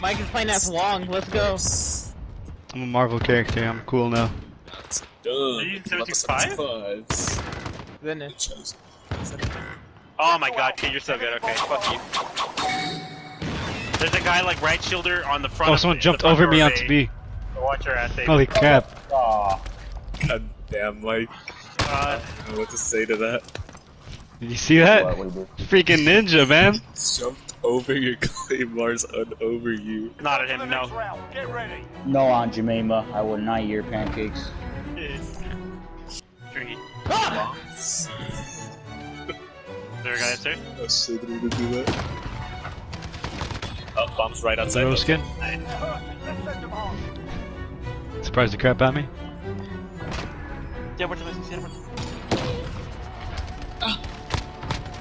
Mike is playing as Wong. Let's go. I'm a Marvel character. I'm cool now. That's Are you Level 75? 75s. Goodness. Oh my god, kid, you're so good. Okay, fuck you. There's a guy like right shoulder on the front. Oh, someone the- jumped over me of onto A. B. So Watch your ass, Holy crap. Aw. God damn, Mike. Uh, I don't know what to say to that. Did you see that? What, what do you do? Freaking ninja, man. Jumped over your claymores and over you. not at him, no. No, Aunt Jemima, I will not eat your pancakes. Tricky. Ah! Is there a guy upstairs? I shouldn't even do that. Oh, bomb's right outside. Rose skin. Surprised the crap out of me. Yeah, what's the message? Oh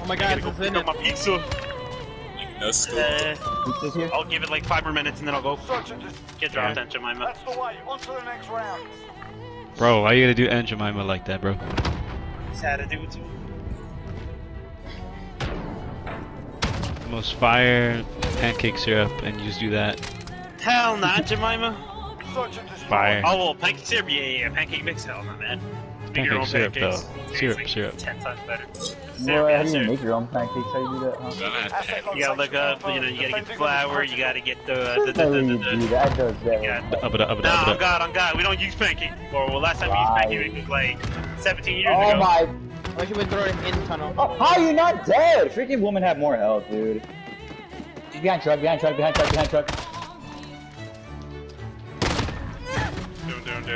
my god, I gotta it's go in it. up my pizza. No scope. Uh, this here? I'll give it like five more minutes and then I'll go get dropped Yeah. on Jemima. That's the way. On to the next round. Bro, why you gonna do Aunt Jemima like that, bro? Sad to do it too. Most fire pancake syrup, and you just do that. Hell not, Jemima. Search and destroy. Fire. Oh, well, pancake syrup, yeah, yeah, yeah. Pancake mix, hell no, man. Make your Pancake own syrup, pancakes. though. Syrup, like syrup. Ten times better. Well, Syrup, how do you syrup. make your own pancakes? How do you do that, huh? God Asset on You gotta look up, you know, you gotta get the flour, you gotta get the, the, the, How the, do the, you the, do that? Does that? Yeah. Up it up, up it Nah, up, on up it up. God, on God, we don't use pancake. Or, well, last time we used pancake, it was like 17 years ago. Oh ago. my! Why should we throw it in tunnel? Oh, how are you not dead? Freaking woman have more health, dude. She's behind truck, behind truck, behind truck, behind truck.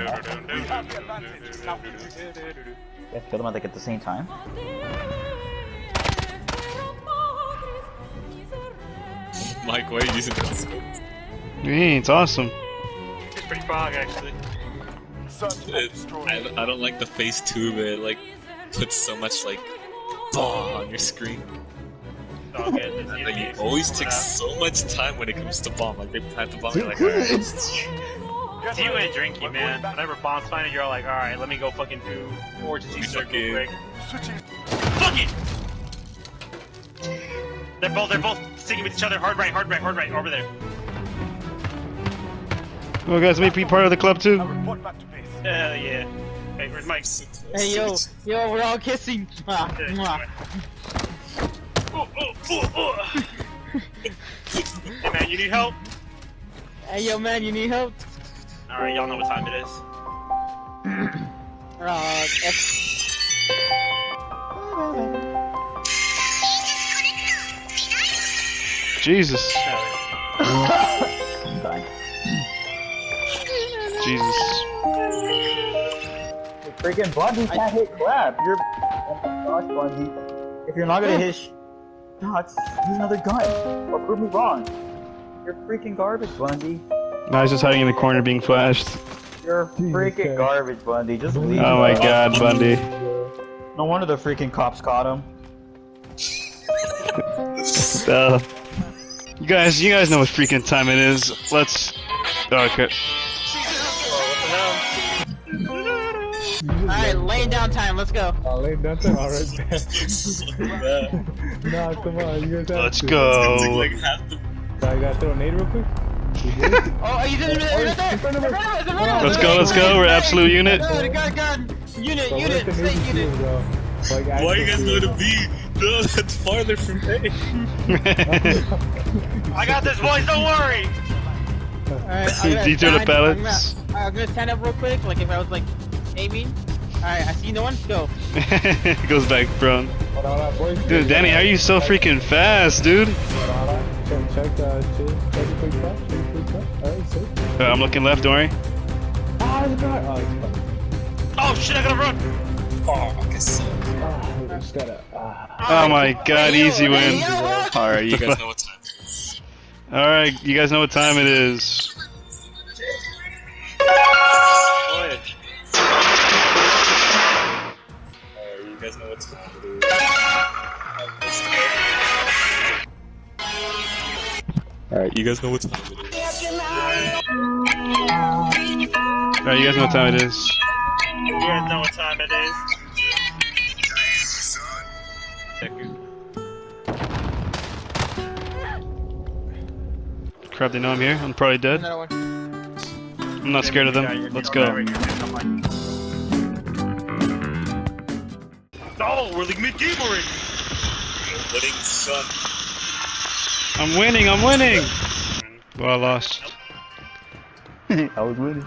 Dun, dun. Yeah, kill them like at the same time. Mike, why are you using that scope? Yeah, it's awesome. It's pretty fog, actually. Search and It. I, I don't like the face two, but it like puts so much like bah on your screen. It's all good. It's it always It's takes so much time when it comes to bomb. Like they plant the bomb, you're like, alright. You ready. and Drinky, man. Whenever bombs find it, you're all like, alright, let me go fucking do emergency We circle fucking- quick. Switching. Fuck it! They're both, they're both sticking with each other. Hard right, hard right, hard right, over there. Well, guys, let me be part of the club too. Now report back to base. Hell yeah. Hey, where's Mike? Hey yo, yo, we're all kissing. Mwah, mwah. Oh, oh, oh, oh. hey man, you need help? Hey yo, man, you need help? Alright, y'all know what time it is. Uh, F- Jesus. I'm dying. Jesus. Freaking Bundy can't hit crap. You're. Oh my gosh, Bundy. If you're not gonna hit sh- shots, use another gun. Or prove me wrong. You're freaking garbage, Bundy. Now he's just hiding in the corner being flashed. You're freaking garbage, Bundy. Just leave. Oh my him. god, Bundy. No wonder the freaking cops caught him. Uh, you guys, you guys know what freaking time it is. Let's. oh, Okay. Alright, laying down time, let's go. I'll lay down time. Alright, Nah, come on, you guys have Let's to. go. like half the So I gotta throw a nade real quick. Oh, are you did it right there! In front of us, in front of us! Let's go, let's go. We're absolute unit. Unit, So unit, state unit. Uh, like, Why are you guys active going to seal. B? No, that's farther from A. I got this, boys, don't worry! Alright, I'm gonna Detour the pallets. I'm gonna, I'm gonna stand up real quick, like if I was like aiming. Alright, I see no one. Go. It goes back prone. Hold on, hold on, boys. Dude, Danny, how are you so freaking fast, dude? Hold on, hold on. Check, check, uh, check, check a quick shot, check a quick shot. Alright, safe. Uh, I'm looking left, don't worry. It's a. Oh, it's. Oh shit, I gotta run! Oh, okay, so Ah, we just gotta, ah. Oh my god, Hey, yo, easy hey, win. yo, what? Alright, you you guys know what time it is. Alright, you guys know what time it is. Alright, you guys know what time it is. Alright, you guys know what time it is. You guys know what time it is. Know what time it is. crap, they know I'm here. I'm probably dead. I'm not scared of them. Let's go. right here, man, come on. Oh, we're like mid-game already. Winning son. I'm winning, I'm winning! Well, I lost. I was winning.